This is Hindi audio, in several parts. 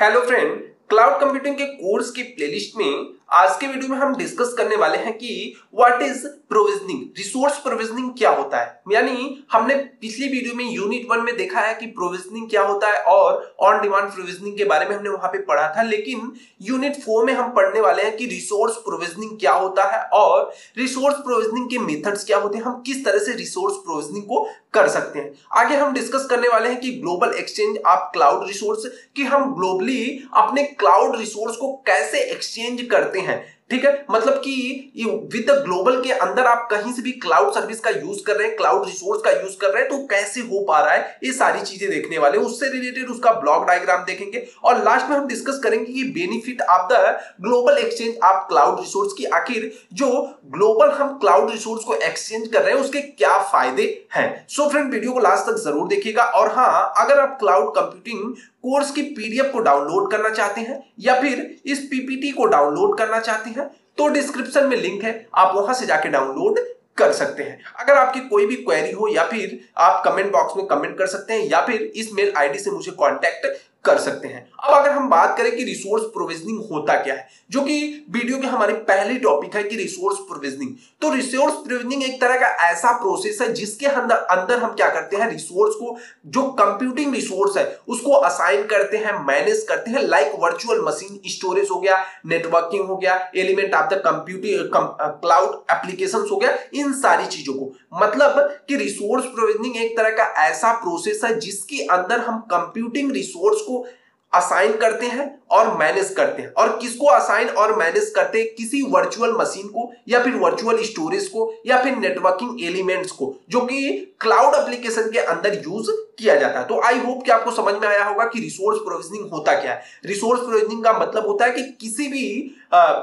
हेलो फ्रेंड क्लाउड कंप्यूटिंग के कोर्स की प्लेलिस्ट में आज के वीडियो में हम डिस्कस करने वाले हैं कि what is provisioning resource provisioning क्या होता है? यानी हमने पिछली वीडियो में यूनिट वन में देखा है कि प्रोविजनिंग क्या होता है और ऑन डिमांड प्रोविजनिंग के बारे में हमने वहाँ पे पढ़ा था, लेकिन यूनिट फोर में हम पढ़ने वाले हैं कि रिसोर्स प्रोविजनिंग क्या होता है और रिसोर्स प्रोविजनिंग के मेथड्स क्या होते हैं, हम किस तरह से रिसोर्स प्रोविजनिंग को कर सकते हैं। आगे हम डिस्कस करने वाले हैं कि ग्लोबल एक्सचेंज आप क्लाउड रिसोर्स कि हम ग्लोबली अपने क्लाउड रिसोर्स को कैसे एक्सचेंज करते हैं। ठीक है? मतलब कि विद ग्लोबल के अंदर आप कहीं से भी क्लाउड सर्विस का यूज़ कर रहे हैं क्लाउड रिसोर्स का यूज़ कर रहे हैं तो कैसे हो पा रहा है? ये सारी चीज़ें देखने वाले उससे रिलेटेड उसका ब्लॉक डायग्राम देखेंगे। और लास्ट में हम डिस्कस करेंगे कि benefit of the global exchange of cloud resource की आखिर जो ग्लोबल हम क्लाउड रिसोर्स को एक्सचेंज कर रहे हैं, उसके क्या फ़ायदे हैं? सो फ्रेंड वीडियो को लास्ट तक ज़रूर देखिएगा। और हाँ अगर आप क्लाउड कंप्यूटिंग कोर्स की पीडीएफ को डाउनलोड करना चाहते हैं, या फिर इस पीपीटी को डाउनलोड करना चाहते हैं तो डिस्क्रिप्शन में लिंक है, आप वहाँ से जाके डाउनलोड कर सकते हैं। अगर आपकी कोई भी क्वेरी हो, या फिर आप कमेंट बॉक्स में कमेंट कर सकते हैं, या फिर इस मेल आईडी से मुझे कांटेक्ट कर सकते हैं। अब अगर हम बात करें कि रिसोर्स प्रोविजनिंग होता क्या है, जो कि वीडियो के हमारे पहले टॉपिक है कि रिसोर्स प्रोविजनिंग तो रिसोर्स प्रोविजनिंग एक तरह का ऐसा प्रोसेस है जिसके अंदर अंदर हम क्या करते हैं रिसोर्स को, जो कंप्यूटिंग रिसोर्स है, उसको असाइन करते हैं मैनेज करते हैं लाइक वर्चुअल मशीन स्टोरेज हो गया नेटवर्किंग हो गया element of the computing cloud application हो गया, इन सारी चीज़ों को। मतलब कि रिसोर्स प्रोविजनिंग एक तरह का ऐसा प्रोसेस है जिसके अंदर हम कंप्यूटिंग रिसोर्स को असाइन करते हैं और मैनेज करते हैं। और किसको असाइन और मैनेज करते हैं? किसी वर्चुअल मशीन को या फिर वर्चुअल स्टोरेज को या फिर नेटवर्किंग एलिमेंट्स को जो कि क्लाउड एप्लीकेशन के अंदर यूज़ किया जाता है। तो आई होप कि आपको समझ में आया होगा कि रिसोर्स प्रोविजनिंग होता क्या है। रिसोर्स प्रोविजनिंग का मतलब होता है कि किसी भी आ,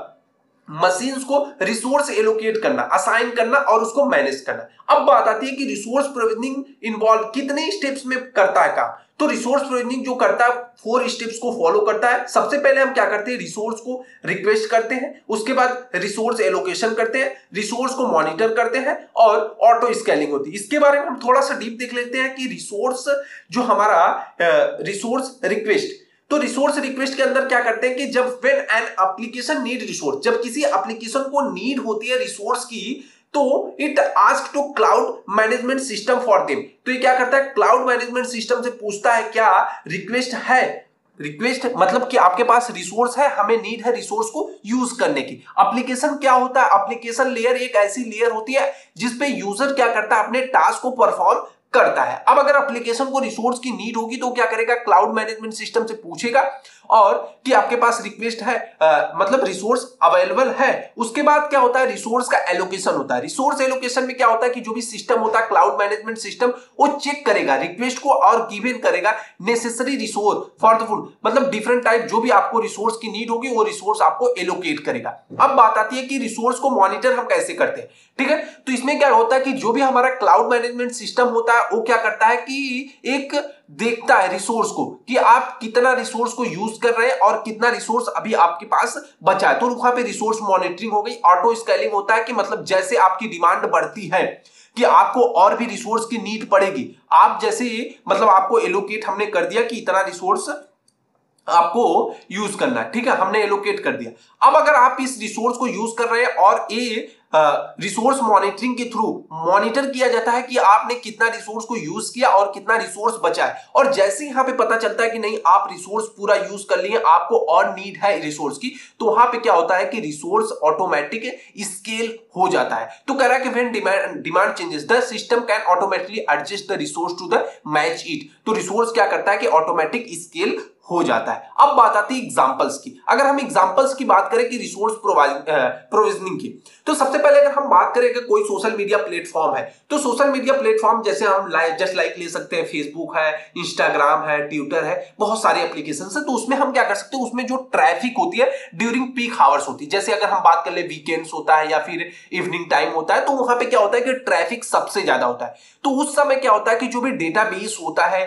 मशीन्स को रिसोर्स एलोकेट करना असाइन करना और उसको मैनेज करना। अब बात आती है कि रिसोर्स प्रोविजनिंग इन्वॉल्व कितने स्टेप्स में करता है काम। तो रिसोर्स प्रोविजनिंग जो करता है फोर स्टेप्स को फॉलो करता है। सबसे पहले हम क्या करते हैं रिसोर्स को रिक्वेस्ट करते हैं। उसके बाद रिसोर्स एलोकेशन करते हैं। रिसोर्स को मॉनिटर करते हैं और ऑटो स्केलिंग होती है। इसके बारे में हम थोड़ा सा डीप देख लेते हैं कि रिसोर्स जो हमारा रिसोर्स रिक्वेस्ट तो रिसोर्स रिक्वेस्ट के अंदर क्या करते हैं कि जब when an application need resource जब किसी एप्लीकेशन को नीड होती है रिसोर्स की तो it ask to cloud management system for them तो ये क्या करता है? क्लाउड मैनेजमेंट सिस्टम से पूछता है, क्या रिक्वेस्ट है? रिक्वेस्ट मतलब कि आपके पास रिसोर्स है, हमें नीड है रिसोर्स को यूज़ करने की। एप्लीकेशन क्या होता है? एप्लीकेशन लेयर एक ऐसी लेयर होती है, जिसपे यूज़र क्या करता है? अपने टास्क को परफॉर्म करता है। अब अगर एप्लीकेशन को रिसोर्स की नीड होगी तो क्या करेगा? क्लाउड मैनेजमेंट सिस्टम से पूछेगा। और कि आपके पास रिक्वेस्ट है आ, मतलब रिसोर्स अवेलेबल है उसके बाद क्या होता है? रिसोर्स का एलोकेशन होता है। रिसोर्स एलोकेशन में क्या होता है कि जो भी सिस्टम होता है क्लाउड मैनेजमेंट सिस्टम वो चेक करेगा रिक्वेस्ट को और गिवन करेगा necessary resource for the full मतलब डिफरेंट टाइप जो भी आपको रिसोर्स की नीड होगी वो रिसोर्स आपको एलोकेट करेगा। अब बात आती है कि रिसोर्स को मॉनिटर हम कैसे करते हैं ठीक है? तो इसमें क्या होता है कि जो भी हमारा क्लाउड मैनेजमेंट सिस्टम होता है वो क्या करता है कि एक देखता है रिसोर्स को कि आप कितना रिसोर्स को यूज़ कर रहे हैं और कितना रिसोर्स अभी आपके पास बचा है। तो रुखा पे रिसोर्स मॉनिटरिंग हो गई। ऑटो स्केलिंग होता है कि मतलब जैसे आपकी डिमांड बढ़ती है कि आपको और भी रिसोर्स की नीड पड़ेगी। आप जैसे मतलब आपको एलोकेट हमने कर दिया कि इतना रिसोर्स आपको यूज़ करना है, ठीक है? हमने एलोकेट कर दिया। अब अगर आप इस रिसोर्स को यूज़ कर रहे हैं और ये रिसोर्स मॉनिटरिंग के थ्रू मॉनिटर किया जाता है कि आपने कितना रिसोर्स को यूज़ किया और कितना रिसोर्स बचा है। और जैसे ही यहाँ पे पता चलता है कि नहीं, आप रिसोर्स पूरा यूज़ कर लिए, आपको और नीड है रिसोर्स की तो वहाँ पे क्या होता है कि रिसोर्स ऑटोमेटिक स्केल हो जाता है। तो कह रहा है कि when demand demand changes the system can automatically adjust the resource to the match it तो रिसोर्स क्या करता है कि ऑटोमेटिक स्केल हो जाता है। अब बात आती है एग्जाम्पल्स की। अगर हम एग्जाम्पल्स की बात करें कि रिसोर्स प्रोविजनिंग की तो सबसे पहले अगर हम बात करें कि कोई सोशल मीडिया प्लेटफॉर्म है तो सोशल मीडिया प्लेटफॉर्म जैसे हम जस्ट लाइक ले सकते हैं। फेसबुक है इंस्टाग्राम है ट्विटर है, बहुत सारे एप्लीकेशन है। तो उसमें हम क्या कर सकते हैं? उसमें जो ट्रैफ़िक होती है ड्यूरिंग पीक आवर्स होती है। जैसे अगर हम बात कर ले वीकेंड्स होता है या फिर इवनिंग टाइम होता है तो वहाँ पे क्या होता है कि ट्रैफ़िक सबसे ज़्यादा होता है। तो उस समय क्या होता है कि जो भी डेटा होता है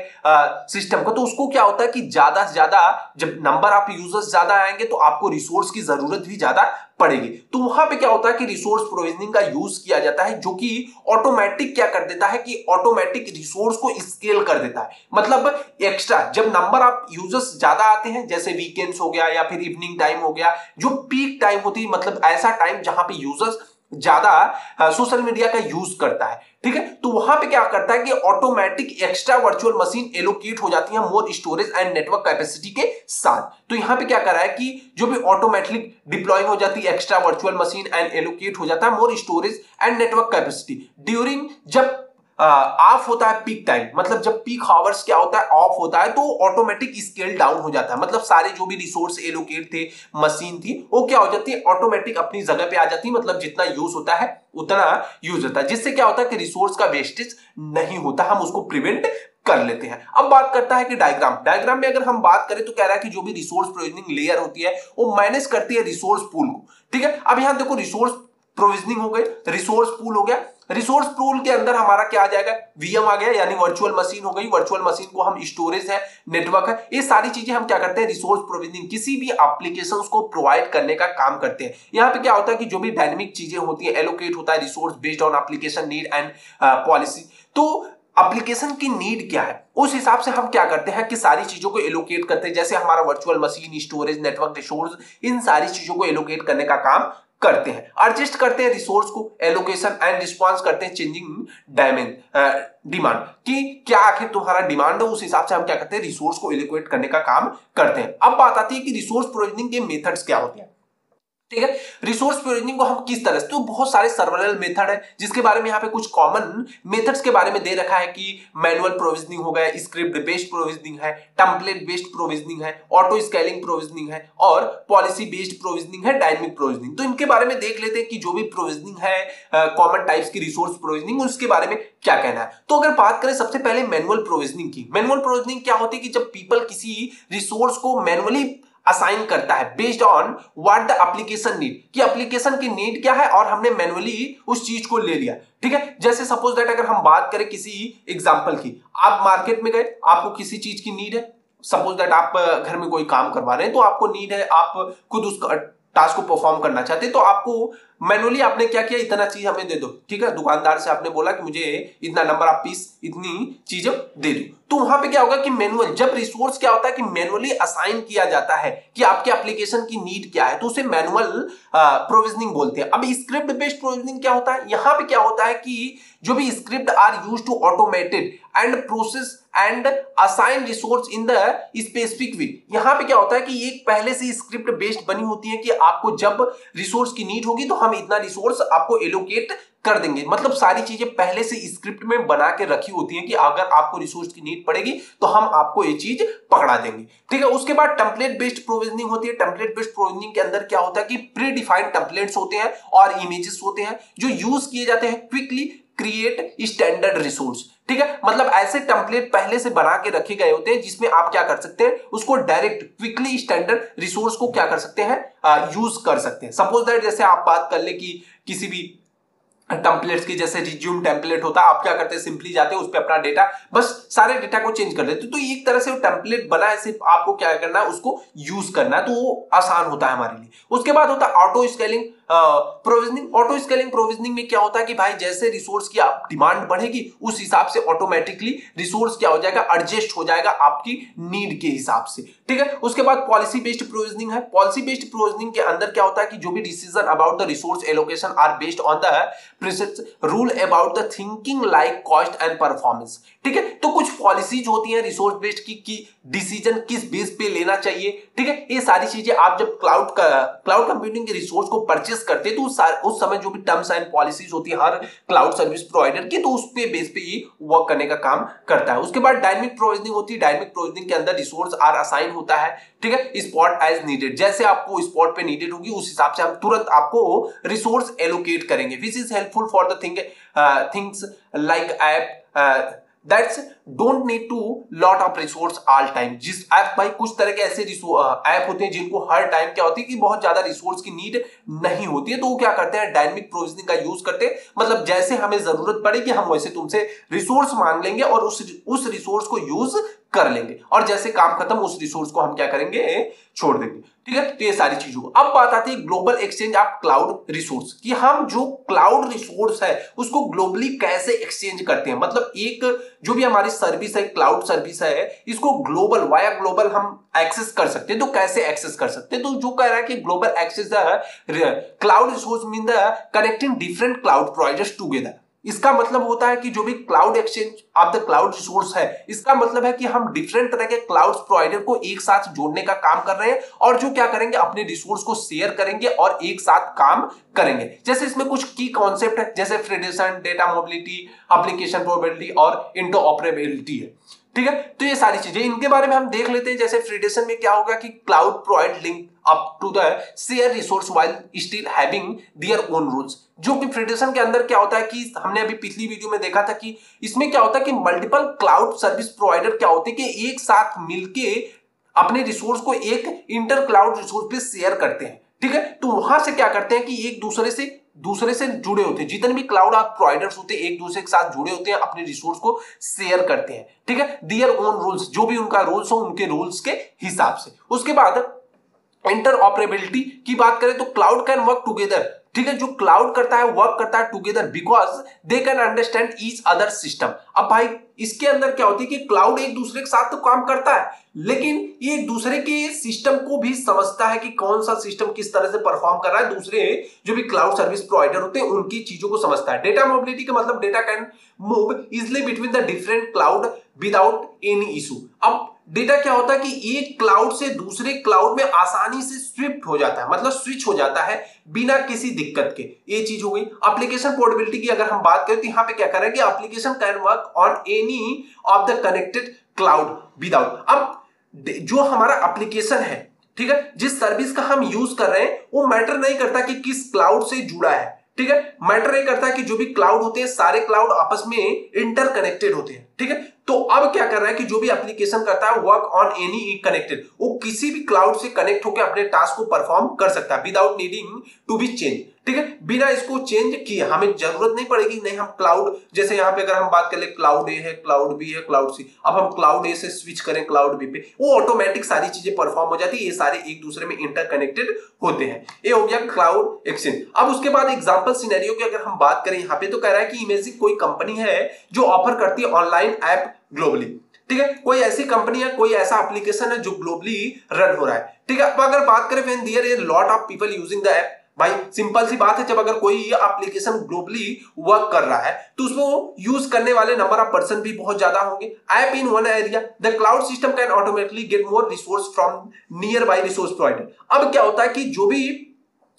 सिस्टम का तो उसको क्या होता है कि ज़्यादा से ज़्यादा, जब नंबर ऑफ़ यूज़र्स ज़्यादा आएँगे तो आपको रिसोर्स की ज़रूरत भी ज़्यादा पड़ेगी। तो वहाँ पे क्या होता है कि रिसोर्स प्रोविजनिंग का यूज़ किया जाता है, जो कि ऑटोमेटिक क्या कर देता है कि ऑटोमेटिक रिसोर्स को स्केल कर देता है। मतलब एक्स्ट्रा जब नंबर ऑफ़ यूज़र्स ज़्यादा आते हैं, जैसे वीकेंड्स हो गया या फिर इवनिंग टाइम हो गया, जो पीक टाइम होती है मतलब ऐसा टाइम जहाँ पे यूज़र्स ज़्यादा सोशल मीडिया का यूज़ करता है। ठीक है? तो वहाँ पे क्या करता है कि automatic extra virtual machine allocate हो जाती है more storage and network capacity के साथ। तो यहाँ पे क्या कर रहा है कि जो भी ऑटोमेटिक डिप्लॉय हो जाती है extra virtual machine and allocate हो जाता है more storage and network capacity during जब ऑफ़ होता है पीक टाइम मतलब जब पीक हावर्स क्या होता है ऑफ़ होता है तो ऑटोमेटिक स्केल डाउन हो जाता है। मतलब सारे जो भी रिसोर्स एलोकेट थे मशीन थी, वो क्या हो जाती है ऑटोमेटिक अपनी जगह पे आ जाती है। मतलब जितना यूज़ होता है, उतना यूज़ होता है। जिससे क्या होता है कि रिसोर्स का वेस्टेज नहीं होता, हम उसको प्रिवेंट कर लेते हैं। अब बात करता है कि डायग्राम डायग्राम में अगर हम बात करें तो कह रहा है कि जो भी रिसोर्स प्रोविजनिंग लेयर होती है, वो मैनेज करती है रिसोर्स पूल को। ठीक है? अब यहाँ देखो रिसोर्स प्रोविजनिंग हो गई रिसोर्स पूल हो गया। रिसोर्स पूल के अंदर हमारा क्या आ जाएगा? वीएम आ गया, यानी वर्चुअल मशीन हो गई। वर्चुअल मशीन को हम स्टोरेज है नेटवर्क है। ये सारी चीज़ें हम क्या करते हैं? रिसोर्स प्रोविजनिंग किसी भी एप्लीकेशन को प्रोवाइड करने का काम करते हैं। यहाँ पे क्या होता है कि जो भी डायनेमिक चीज़ें होती है एलोकेट होता है resource based on application need and policy तो एप्लीकेशन की नीड क्या है? उस हिसाब से हम क्या करते हैं कि सारी चीज़ों को एलोकेट करते हैं। जैसे हमारा virtual machine storage network resource इन सारी चीज़ों को एलोकेट करने का काम करते हैं। एडजस्ट करते हैं रिसोर्स को एलोकेशन एंड रिस्पॉन्स करते हैं चेंजिंग डायमेंड डिमांड कि क्या आखिर तुम्हारा डिमांड है, उस हिसाब से हम क्या करते हैं? रिसोर्स को एलोकेट करने का काम करते हैं। अब बात आती है कि रिसोर्स प्रोविजनिंग के मेथड्स क्या होते हैं। ठीक है? रिसोर्स प्रोविजनिंग को हम किस तरह से तो बहुत सारे सर्वरल मेथड है, जिसके बारे में यहाँ पे कुछ कॉमन मेथड्स के बारे में दे रखा है कि मैनुअल प्रोविजनिंग हो गया स्क्रिप्ट बेस्ड प्रोविजनिंग है टेम्पलेट बेस्ड प्रोविजनिंग है ऑटो स्केलिंग प्रोविजनिंग है, और पॉलिसी बेस्ड प्रोविजनिंग है डायनेमिक प्रोविजनिंग तो इनके बारे में देख लेते हैं कि जो भी प्रोविजनिंग है कॉमन टाइप्स की रिसोर्स प्रोविजनिंग उसके बारे में क्या कहना है। तो अगर बात करें सबसे पहले मैनुअल प्रोविजनिंग की। मैनुअल प्रोविजनिंग क्या होती है कि जब पीपल किसी रिसोर्स को मैनुअली असाइन करता है based on what the application need कि एप्लीकेशन की नीड क्या है और हमने मैनुअली उस चीज़ को ले लिया। ठीक है? जैसे सपोज़ दैट अगर हम बात करें किसी एग्ज़ाम्पल की, आप मार्केट में गए, आपको किसी चीज़ की नीड है। सपोज़ दैट आप घर में कोई काम करवा रहे हैं तो आपको नीड है, आप खुद उस टास्क को परफॉर्म करना चाहते हैं तो आपको मैनुअली आपने क्या किया? इतना चीज़ हमें दे दो, ठीक है? दुकानदार से आपने बोला कि मुझे इतना नंबर ऑफ़ पीस इतनी चीज़ें दे दो। तो वहाँ पे क्या होगा कि मैनुअल जब रिसोर्स क्या होता है कि मैनुअली असाइन किया जाता है कि आपके एप्लीकेशन की नीड क्या है तो उसे मैनुअल प्रोविजनिंग बोलते हैं। अब स्क्रिप्ट बेस्ड प्रोविजनिंग क्या होता है? यहाँ पे क्या होता है कि जो भी script are use to automated and process and assign resource in the specific way यहाँ पे क्या होता है कि एक पहले से स्क्रिप्ट बेस्ड बनी होती है कि आपको जब रिसोर्स की नीड होगी तो हम इतना रिसोर्स आपको एलोकेट कर देंगे। मतलब सारी चीज़ें पहले से स्क्रिप्ट में बना के रखी होती हैं कि अगर आपको रिसोर्स की नीड पड़ेगी तो हम आपको ये चीज़ पकड़ा देंगे। ठीक है, उसके बाद टेम्पलेट बेस्ड प्रोविजनिंग होती है। टेम्पलेट बेस्ड प्रोविजनिंग के अंदर क्या होता है कि प्री डिफाइंड टेम्पलेट्स होते हैं और इमेजेस होते हैं जो यूज़ किए जाते हैं क्विकली क्रिएट स्टैंडर्ड रिसोर्स ठीक है? मतलब ऐसे टेम्पलेट पहले से बना के रखे गए होते हैं, जिसमें आप क्या कर सकते हैं, उसको डायरेक्ट क्विकली स्टैंडर्ड रिसोर्स को क्या कर सकते हैं यूज़ कर सकते हैं। सपोज़ दैट जैसे आप बात कर ले कि किसी भी टेम्पलेट्स की जैसे रिज्यूम टेम्पलेट होता है आप क्या करते हैं सिंपली जाते हैं, उस पर अपना डेटा बस सारे डेटा को चेंज कर देते तो एक तरह से टेम्पलेट बना है, सिर्फ़ आपको क्या करना है, उसको यूज़ करना है तो वो आसान होता है हमारे लिए। उसके बाद होता है auto scaling provisioning auto scaling provisioning में क्या होता है कि भाई जैसे रिसोर्स की डिमांड बढ़ेगी उस हिसाब से ऑटोमेटिकली रिसोर्स क्या हो जाएगा एडजस्ट हो जाएगा आपकी नीड के हिसाब से। ठीक है? उसके बाद पॉलिसी बेस्ड प्रोविजनिंग है। पॉलिसी बेस्ड प्रोविजनिंग के अंदर क्या होता है कि जो भी decision about the resource allocation are based on the rule about the thinking like cost and performance ठीक है? तो कुछ पॉलिसीज़ होती है रिसोर्स बेस्ड की, की डिसीज़न किस बेस पे लेना चाहिए। ठीक है? ये सारी चीज़ें आप जब क्लाउड क्लाउड कंप्यूटिंग के रिसोर्स को परचेस परचेस करते तो उस, समय जो भी टर्म्स एंड पॉलिसीज़ होती है हर क्लाउड सर्विस प्रोवाइडर की तो उस पे बेस पे ही वर्क करने का काम करता है। उसके बाद डायनेमिक प्रोविजनिंग होती है। डायनेमिक प्रोविजनिंग के अंदर रिसोर्स आर असाइन होता है ठीक है? स्पॉट एज नीडेड जैसे आपको स्पॉट पे नीडेड होगी उस हिसाब से हम तुरंत आपको रिसोर्स एलोकेट करेंगे। Which is helpful for the thing things like app that's don't need to lot of resource all time जिस ऐप भाई, कुछ तरह के ऐसे ऐप होते हैं जिनको हर टाइम क्या होती है कि बहुत ज़्यादा रिसोर्स की नीड नहीं होती है तो वो क्या करते हैं? डायनेमिक प्रोविजनिंग का यूज़ करते हैं। मतलब जैसे हमें ज़रूरत पड़ेगी हम वैसे तुमसे रिसोर्स मांग लेंगे और उस उस रिसोर्स को यूज़ कर लेंगे। और जैसे काम खत्म, उस रिसोर्स को हम क्या करेंगे? छोड़ देंगे। ठीक है? तो ये सारी चीज़ों को। अब बात आती है global exchange of cloud resource कि हम जो क्लाउड रिसोर्स है, उसको ग्लोबली कैसे एक्सचेंज करते हैं? मतलब एक जो भी हमारी सर्विस है क्लाउड सर्विस है, इसको ग्लोबल वाया ग्लोबल हम एक्सेस कर सकते हैं। तो कैसे एक्सेस कर सकते हैं? तो जो कह रहा है कि global access cloud resource mean the connecting different cloud providers together इसका मतलब होता है कि जो भी cloud exchange of the cloud resource है, इसका मतलब है कि हम डिफरेंट तरह के क्लाउड प्रोवाइडर को एक साथ जोड़ने का काम कर रहे हैं और जो क्या करेंगे, अपने रिसोर्स को शेयर करेंगे और एक साथ काम करेंगे। जैसे इसमें कुछ की कॉन्सेप्ट है, जैसे federation data mobility application probability और इंटो ऑपरेबिलिटी है। ठीक है? तो ये सारी चीज़ें, इनके बारे में हम देख लेते हैं, जैसे फ्रीडेशन में क्या होगा कि cloud provide link up to the share resource while still having their own rules जो कि फ्रीडेशन के अंदर क्या होता है कि हमने अभी पिछली वीडियो में देखा था कि इसमें क्या होता है कि मल्टीपल क्लाउड सर्विस प्रोवाइडर क्या होते हैं कि एक साथ मिलके अपने रिसोर्स को एक इंटर क्लाउड रिसोर्स पे शेयर करते हैं। ठीक है? तो वहाँ से क्या करते हैं कि एक दूसरे से दूसरे से जुड़े होते हैं। जितने भी क्लाउड आप प्रोवाइडर्स होते हैं, एक दूसरे के साथ जुड़े होते हैं, अपने रिसोर्स को शेयर करते हैं। ठीक है? दियर ओन रूल्स जो भी उनका रूल्स हो, उनके रूल्स के हिसाब से। उसके बाद इंटर ऑपरेबिलिटी की बात करें तो क्लाउड कैन वर्क टुगेदर ठीक है, जो क्लाउड करता है वर्क करता है together because they can understand each other system अब भाई, इसके अंदर क्या होती है कि क्लाउड एक दूसरे के साथ तो काम करता है, लेकिन ये एक दूसरे के सिस्टम को भी समझता है कि कौन सा सिस्टम किस तरह से परफॉर्म कर रहा है। दूसरे जो भी क्लाउड सर्विस प्रोवाइडर होते हैं, उनकी चीज़ों को समझता है। डेटा मोबिलिटी का मतलब data can move easily between the different cloud without any issue अब डेटा क्या होता है कि एक क्लाउड से दूसरे क्लाउड में आसानी से स्विफ्ट हो जाता है मतलब स्विच हो जाता है बिना किसी दिक्कत के। ये चीज़ हो गई। एप्लीकेशन पोर्टेबिलिटी की अगर हम बात करें तो यहाँ पे क्या करें कि application can work on any of the connected cloud without अब जो हमारा एप्लीकेशन है, ठीक है, जिस सर्विस का हम यूज़ कर रहे हैं, वो मैटर नहीं करता कि किस क्लाउड से जुड़ा है, ठीक है? मैटर नहीं करता कि जो भी क्लाउड होते हैं, सारे क्लाउड आपस में इंटरकनेक्टेड होते हैं। ठीक है? तो अब क्या कर रहा है कि जो भी एप्लीकेशन करता है वर्क ऑन एनी कनेक्टेड वो किसी भी क्लाउड से कनेक्ट होकर अपने टास्क को परफॉर्म कर सकता है without needing to be change ठीक है? बिना इसको चेंज किए, हमें ज़रूरत नहीं पड़ेगी, नहीं हम क्लाउड जैसे यहाँ पे अगर हम बात कर ले क्लाउड ए है क्लाउड बी है क्लाउड सी अब हम क्लाउड ए से स्विच करें क्लाउड बी पे, वो ऑटोमेटिक सारी चीज़ें परफॉर्म हो जाती है, ये सारे एक दूसरे में इंटरकनेक्टेड होते हैं। ये हो गया क्लाउड एक्सचेंज अब उसके बाद एग्ज़ाम्पल सिनेरियो की अगर हम बात करें, यहाँ पे तो कह रहा है कि इमेजिंग कोई कंपनी है जो ऑफ़र करती है ऑनलाइन ऐप ग्लोबली, ठीक है? कोई ऐसी कंपनी है कोई ऐसा एप्लीकेशन है जो ग्लोबली रन हो रहा है, ठीक है? अब अगर बात करें when their lot of people using the app भाई सिंपल सी बात है, जब अगर कोई ये एप्लीकेशन ग्लोबली वर्क कर रहा है तो उसको यूज़ करने वाले नंबर ऑफ़ पर्सन भी बहुत ज़्यादा होंगे। App in one area the cloud system can automatically get more resource from nearby resource provider अब क्या होता है कि जो भी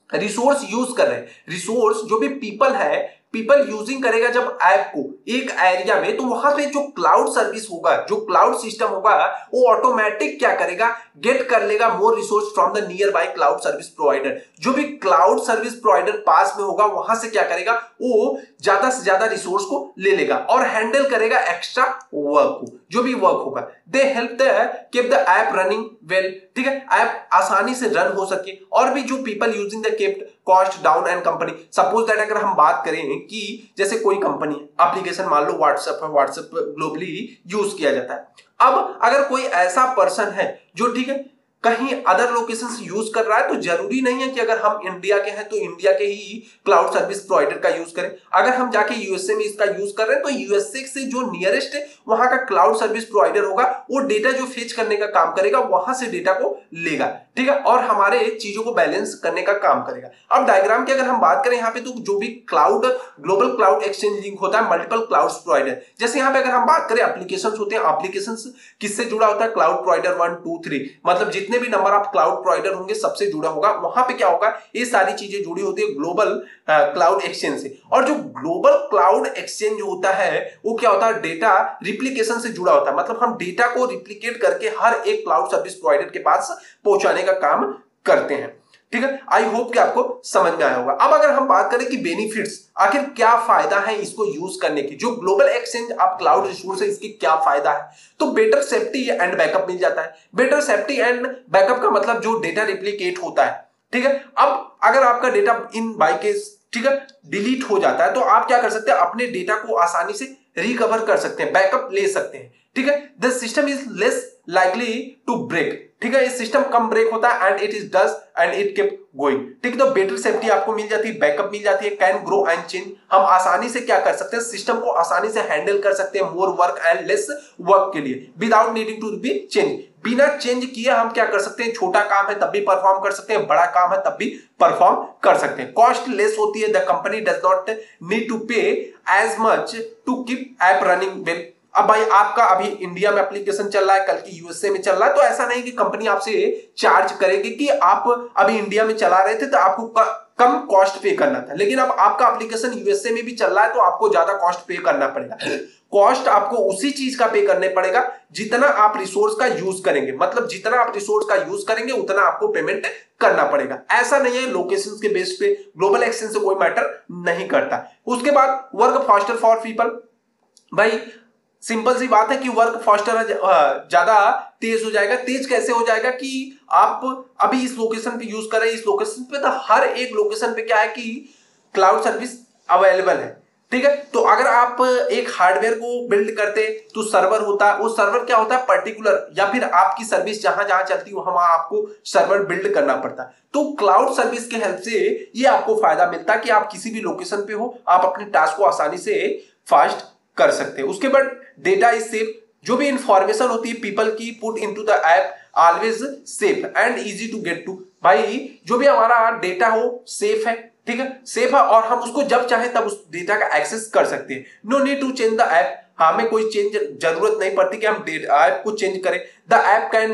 रिसोर्स यूज़ कर रहे हैं रिसोर्स जो भी पीपल है पीपल यूजिंग करेगा जब ऐप को एक एरिया में तो वहाँ पे जो क्लाउड सर्विस होगा, जो क्लाउड सिस्टम होगा, वो ऑटोमेटिक क्या करेगा? गेट कर लेगा more resource from the nearby cloud service provider जो भी क्लाउड सर्विस प्रोवाइडर पास में होगा, वहाँ से क्या करेगा? वो ज़्यादा से ज़्यादा रिसोर्स को ले लेगा और हैंडल करेगा एक्स्ट्रा वर्क को, जो भी वर्क होगा। They help the keep the app running well ठीक है? ऐप आसानी से रन हो सके। और भी जो people using the kept cost down and company suppose that अगर हम बात करें कि जैसे कोई कंपनी एप्लीकेशन मान लो व्हाट्सएप है व्हाट्सएप ग्लोबली यूज़ किया जाता है। अब अगर कोई ऐसा पर्सन है जो, ठीक है कहीं अदर लोकेशन यूज़ कर रहा है तो ज़रूरी नहीं है कि अगर हम इंडिया के हैं तो इंडिया के ही क्लाउड सर्विस प्रोवाइडर का यूज़ करें। अगर हम जाके यूएसए में इसका यूज़ कर रहे हैं तो यूएसए से जो नियरेस्ट है, वहाँ का क्लाउड सर्विस प्रोवाइडर होगा, वो डेटा जो फेच करने का काम करेगा, वहाँ से डेटा को लेगा, ठीक है? और हमारे चीज़ों को बैलेंस करने का काम करेगा। अब डायग्राम की अगर हम बात करें यहाँ पे तो जो भी cloud global cloud exchange link होता है मल्टीपल क्लाउड प्रोवाइडर जैसे यहाँ पे अगर हम बात करें एप्लीकेशन होते हैं एप्लीकेशन किससे जुड़ा होता है? Cloud provider one two three मतलब जितने भी नंबर आप क्लाउड प्रोवाइडर होंगे, सबसे जुड़ा होगा। वहाँ पे क्या होगा? ये सारी चीज़ें जुड़ी होती है ग्लोबल क्लाउड एक्सचेंज से। और जो ग्लोबल क्लाउड एक्सचेंज होता है, वो क्या होता है? डेटा रिप्लीकेशन से जुड़ा होता है। मतलब हम डेटा को रिप्लीकेट करके हर एक क्लाउड सर्विस प्रोवाइडर के पास पहुँचाने का काम करते हैं। ठीक है? आई होप कि आपको समझ में आया होगा। अब अगर हम बात करें कि बेनिफिट्स आखिर क्या फ़ायदा है इसको यूज़ करने की? जो ग्लोबल एक्सचेंज आप क्लाउड रिसोर्स है इसकी क्या फ़ायदा है? तो बेटर सेफ्टी एंड बैकअप मिल जाता है। बेटर सेफ्टी एंड बैकअप का मतलब जो डेटा रिप्लीकेट होता है। ठीक है? अब अगर आपका डेटा इन बाई केस ठीक है? डिलीट हो जाता है तो आप क्या कर सकते हैं? अपने डेटा को आसानी से रिकवर कर सकते हैं बैकअप ले सकते हैं। ठीक है? The system is less likely to break ठीक है, ये सिस्टम कम ब्रेक होता है and it is does and it keep going ठीक है तो बेटर सेफ्टी आपको मिल जाती है बैकअप मिल जाती है कैन ग्रो एंड चेंज हम आसानी से क्या कर सकते हैं सिस्टम को आसानी से हैंडल कर सकते हैं more work and less work के लिए without needing to be change बिना चेंज किए हम क्या कर सकते हैं, छोटा काम है तब भी परफॉर्म कर सकते हैं, बड़ा काम है तब भी परफॉर्म कर सकते हैं. कॉस्ट लेस होती है the company does not need to pay as much to keep app running well अब भाई आपका अभी इंडिया में एप्लीकेशन चल रहा है, कल की यूएसए में चल रहा है तो ऐसा नहीं कि कंपनी आपसे चार्ज करेगी कि आप अभी इंडिया में चला रहे थे तो आपको कम कॉस्ट पे करना था। लेकिन अब आपका एप्लीकेशन यूएसए में भी चल रहा है तो आपको ज़्यादा कॉस्ट पे करना पड़ेगा। कॉस्ट आपको उसी चीज़ का पे करने पड़ेगा, जितना आप रिसोर्स का यूज़ करेंगे। मतलब जितना आप रिसोर्स का यूज़ करेंगे, उतना आपको पेमेंट करना पड़ेगा। ऐसा नहीं है लोकेशन के बेस पे ग्लोबल एक्सचेंज से कोई मैटर नहीं करता। उसके बाद वर्क फास्टर फॉर पीपल भाई सिंपल सी बात है कि वर्क फास्टर ज़्यादा तेज हो जाएगा। तेज कैसे हो जाएगा कि आप अभी इस लोकेशन पे यूज़ करें इस लोकेशन पे तो हर एक लोकेशन पे क्या है कि क्लाउड सर्विस अवेलेबल है। ठीक है? तो अगर आप एक हार्डवेयर को बिल्ड करते तो सर्वर होता है वो सर्वर क्या होता है? पर्टिकुलर या फिर आपकी सर्विस जहाँ जहाँ चलती हो वहाँ आपको सर्वर बिल्ड करना पड़ता। है तो क्लाउड सर्विस के हेल्प से ये आपको फ़ायदा मिलता है कि आप किसी भी लोकेशन पे हो, आप अपने टास्क को आसानी से फास्ट कर सकते हैं। उसके बाद डेटा इज़ सेफ़ जो भी इंफॉर्मेशन होती है पीपल की put into the app always safe and easy to get to भाई, जो भी हमारा डेटा हो सेफ़ है, ठीक है? सेफ़ है और हम उसको जब चाहे तब उस डेटा का एक्सेस कर सकते हैं। No need to change the app हमें कोई चेंज ज़रूरत नहीं पड़ती कि हम ऐप को चेंज करें। The app can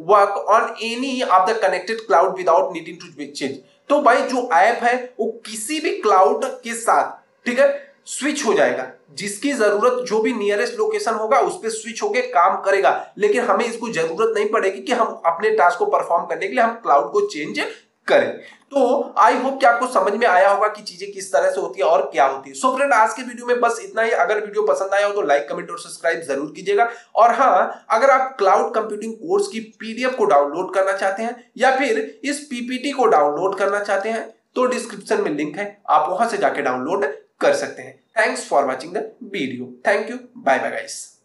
work on any of the connected cloud without needing to change तो भाई, जो ऐप है, वो किसी भी क्लाउड के साथ, ठीक है? स्विच हो जाएगा। जिसकी ज़रूरत जो भी नियरेस्ट लोकेशन होगा, उस पर स्विच होके काम करेगा। लेकिन हमें इसको ज़रूरत नहीं पड़ेगी कि हम अपने टास्क को परफॉर्म करने के लिए हम क्लाउड को चेंज करें। तो आई होप कि आपको समझ में आया होगा कि चीज़ें किस तरह से होती है और क्या होती है। सो फ्रेंड आज के वीडियो में बस इतना ही। अगर वीडियो पसंद आया हो तो लाइक कमेंट और सब्सक्राइब ज़रूर कीजिएगा। और हाँ अगर आप क्लाउड कंप्यूटिंग कोर्स की पीडीएफ को डाउनलोड करना चाहते हैं या फिर इस पीपीटी को डाउनलोड करना चाहते हैं तो डिस्क्रिप्शन में लिंक है। आप वहाँ से जाके डाउनलोड कर सकते हैं। Thanks for watching the video thank you bye bye guys